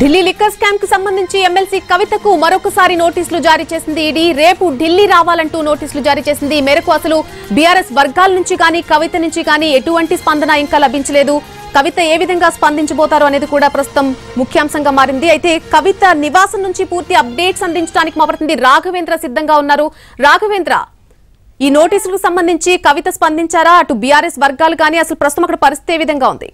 Delhi liquor స్కామ్కు సంబంధించి MLC కవితకు మరొకసారి నోటీసులు జారీ చేసింది ఈడీ. రేపు ఢిల్లీ రావాలంటూ నోటీసులు జారీ చేసింది. మేరకు అసలు బీఆర్ఎస్ వర్గాల నుంచి కానీ కవిత నుంచి కానీ ఎటువంటి స్పందన ఇంకా లభించలేదు. కవిత ఏ విధంగా స్పందించబోతారు అనేది కూడా ప్రస్తుతం ముఖ్యాంశంగా మారింది. అయితే కవిత నివాసం నుంచి పూర్తి అప్డేట్స్ అందించడానికి మా ప్రతినిధి రాఘవేంద్ర సిద్ధంగా ఉన్నారు. రాఘవేంద్ర ఈ నోటీసులకు సంబంధించి కవిత స్పందించారా? అటు బీఆర్ఎస్ వర్గాలు కానీ అసలు ప్రస్తుతం అక్కడ పరిస్థితి ఏ విధంగా ఉంది?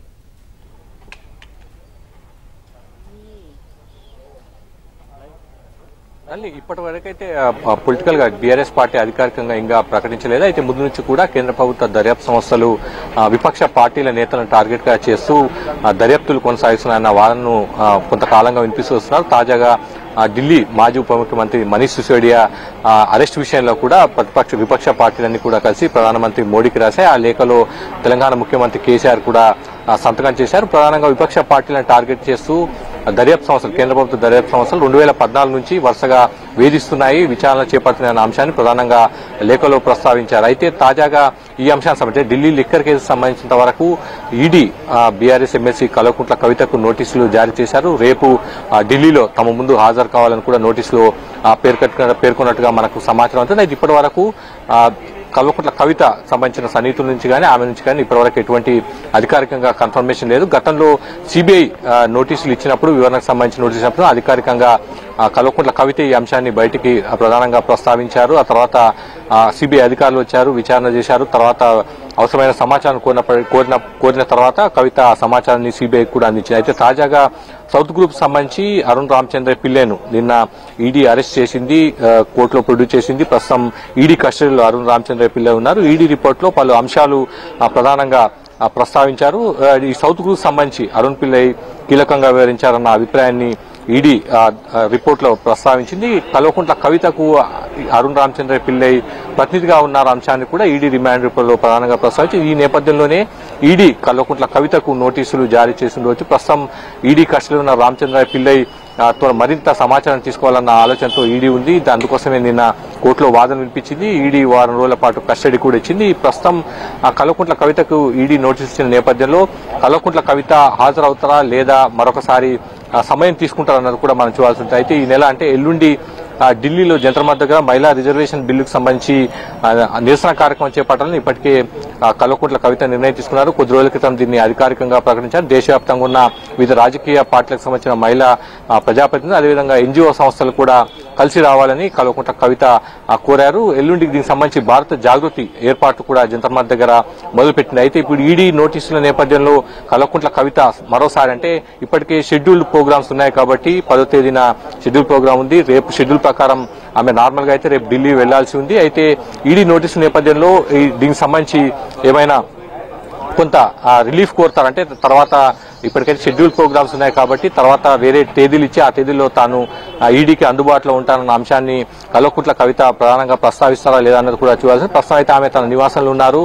మళ్ళీ ఇప్పటి వరకైతే పొలిటికల్గా బీఆర్ఎస్ పార్టీ అధికారికంగా ఇంకా ప్రకటించలేదు. అయితే ముందు నుంచి కూడా కేంద్ర ప్రభుత్వ దర్యాప్తు సంస్థలు విపక్ష పార్టీల నేతలను టార్గెట్గా చేస్తూ దర్యాప్తులు కొనసాగిస్తున్నాయన్న వాదనను కొంతకాలంగా వినిపిస్తూ వస్తున్నారు. తాజాగా ఆ, ఢిల్లీ మాజీ ఉప ముఖ్యమంత్రి మనీష్ సిసోడియా అరెస్ట్ విషయంలో కూడా ప్రతిపక్ష విపక్ష పార్టీలన్నీ కూడా కలిసి ప్రధానమంత్రి మోడీకి రాశాయి. ఆ లేఖలో తెలంగాణ ముఖ్యమంత్రి కేసీఆర్ కూడా సంతకం చేశారు. ప్రధానంగా విపక్ష పార్టీలను టార్గెట్ చేస్తూ దర్యాప్తు సంస్థలు కేంద్ర ప్రభుత్వ దర్యాప్తు సంస్థలు రెండు వేల పద్నాలుగు నుంచి వరుసగా వేధిస్తున్నాయి. విచారణ చేపడుతున్నాయన్న అంశాన్ని ప్రధానంగా లేఖలో ప్రస్తావించారు. అయితే తాజాగా ఈ అంశానికి సంబంధించి ఢిల్లీ లిక్కర్ కేసు సంబంధించినంత వరకు ఈడీ బీఆర్ఎస్ ఎమ్మెల్సీ కల్వకుంట్ల కవితకు నోటీసులు జారీ చేశారు. రేపు ఆ, ఢిల్లీలో తమ ముందు హాజరు కావాలని కూడా నోటీసులో పేర్కొన్నట్టుగా మనకు సమాచారం అవుతుంది అయితే ఇప్పటి వరకు కల్వకుంట్ల కవిత సంబంధించిన సన్నిహితుల నుంచి కానీ ఆమె నుంచి కానీ ఇప్పటివరకు ఎటువంటి అధికారికంగా కన్ఫర్మేషన్ లేదు. గతంలో సిబిఐ నోటీసులు ఇచ్చినప్పుడు వివరణకు సంబంధించిన నోటీసు ఇచ్చినప్పుడు అధికారికంగా కల్వకుంట్ల కవిత ఈ అంశాన్ని బయటికి ప్రధానంగా ప్రస్తావించారు. ఆ తర్వాత సిబిఐ అధికారులు వచ్చారు విచారణ చేశారు. తర్వాత అవసరమైన సమాచారం కోరిన కోరిన కోరిన తర్వాత కవిత ఆ సమాచారాన్ని సిబిఐ కూడా అందించింది. అయితే తాజాగా సౌత్ గ్రూప్ సంబంధించి అరుణ్ రామచంద్ర పిల్లేను నిన్న ఈడీ అరెస్ట్ చేసింది కోర్టులో ప్రొడ్యూస్ చేసింది. ప్రస్తుతం ఈడీ కస్టడీలో అరుణ్ రామచంద్ర పిల్లే ఉన్నారు. ఈడీ రిపోర్ట్లో పలు అంశాలు ప్రధానంగా ప్రస్తావించారు. ఈ సౌత్ గ్రూప్ సంబంధించి అరుణ్ పిల్లై కీలకంగా వివరించారన్న అభిప్రాయాన్ని ఈడీ రిపోర్ట్లో ప్రస్తావించింది. కల్వకుంట్ల కవితకు అరుణ్ రామచంద్ర పిల్లై ప్రతినిధిగా ఉన్న అంశాన్ని కూడా ఈడీ రిమాండ్ రూపంలో ప్రధానంగా ప్రస్తావించి ఈ నేపథ్యంలోనే ఈడీ కల్వకుంట్ల కవితకు నోటీసులు జారీ చేసిన రోజు ప్రస్తుతం ఈడీ కస్టడీలో ఉన్న రామచంద్ర పిల్లై మరింత సమాచారం తీసుకోవాలన్న ఆలోచనతో ఈడీ ఉంది. అందుకోసమే నిన్న కోర్టులో వాదన వినిపించింది. ఈడీ వారం రోజుల పాటు కస్టడీ కూడా ఇచ్చింది. ప్రస్తుతం ఆ కల్వకుంట్ల కవితకు ఈడీ నోటీస్ ఇచ్చిన నేపథ్యంలో కల్వకుంట్ల కవిత హాజరవుతారా లేదా మరొకసారి సమయం తీసుకుంటారన్నది కూడా మనం చూడాల్సి ఉంటుంది. అయితే ఈ నెల అంటే ఎల్లుండి ఢిల్లీలో జంతర్మత్ దగ్గర మహిళా రిజర్వేషన్ బిల్లుకు సంబంధించి నిరసన కార్యక్రమం చేపట్టాలని ఇప్పటికే ఆ, కల్వకుంట్ల కవిత నిర్ణయం తీసుకున్నారు. కొద్ది రోజుల క్రితం దీన్ని అధికారికంగా ప్రకటించారు. దేశవ్యాప్తంగా ఉన్న వివిధ రాజకీయ పార్టీలకు సంబంధించిన మహిళా ప్రజాప్రతినిధులు అదేవిధంగా ఎన్జిఓ సంస్థలు కూడా కలిసి రావాలని కల్వకుంట కవిత కోరారు. ఎల్లుండికి దీనికి సంబంధించి భారత జాగృతి ఏర్పాటు కూడా జంతర్మార్ దగ్గర మొదలుపెట్టింది. అయితే ఇప్పుడు ఈడీ నోటీసుల నేపథ్యంలో కల్వకుంట్ల కవిత మరోసారి అంటే ఇప్పటికే షెడ్యూల్డ్ ప్రోగ్రామ్స్ ఉన్నాయి కాబట్టి పదో తేదీన షెడ్యూల్ ప్రోగ్రామ్ ఉంది. రేపు షెడ్యూల్ ప్రకారం ఆమె నార్మల్గా అయితే రేపు ఢిల్లీ వెళ్ళాల్సి ఉంది. అయితే ఈడీ నోటీసుల నేపథ్యంలో ఈ దీనికి సంబంధించి ఏమైనా కొంత రిలీఫ్ కోరుతారంటే తర్వాత ఇప్పటికైతే షెడ్యూల్ ప్రోగ్రామ్స్ ఉన్నాయి కాబట్టి తర్వాత వేరే తేదీలు ఇచ్చి ఆ తేదీలో తాను ఈడీకి అందుబాటులో ఉంటానన్న అంశాన్ని కలకుట్ల కవిత ప్రధానంగా ప్రస్తావిస్తారా లేదా అన్నది కూడా చూడాల్సింది. ప్రస్తుతం అయితే ఆమె తన నివాసంలో ఉన్నారు.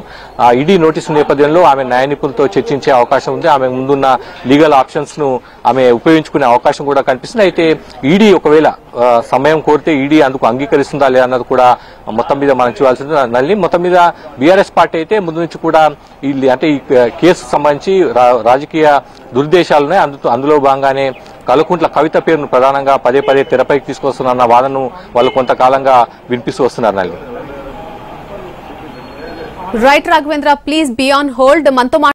ఈడీ నోటీసు నేపథ్యంలో ఆమె న్యాయ నిపుణులతో చర్చించే అవకాశం ఉంది. ఆమె ముందున్న లీగల్ ఆప్షన్స్ను ఆమె ఉపయోగించుకునే అవకాశం కూడా కనిపిస్తుంది. అయితే ఈడీ ఒకవేళ సమయం కోరితే ఈడీ అందుకు అంగీకరిస్తుందా లేదా అన్నది కూడా మొత్తం మీద మనం చూడాల్సింది. నల్లి మొత్తం మీద బీఆర్ఎస్ పార్టీ అయితే ముందు నుంచి కూడా ఈ అంటే ఈ కేసు సంబంధించి రా- రాజకీయ దుర్దేశాలున్నాయి అందు అందులో భాగంగానే కలుకుంట్ల కవిత పేరును ప్రధానంగా పదే పదే తెరపైకి తీసుకొస్తున్నారన్న వాదనను వాళ్ళు కొంతకాలంగా వినిపిస్తూ వస్తున్నారు నల్లి right Raghavendra please be on on hold. మనతో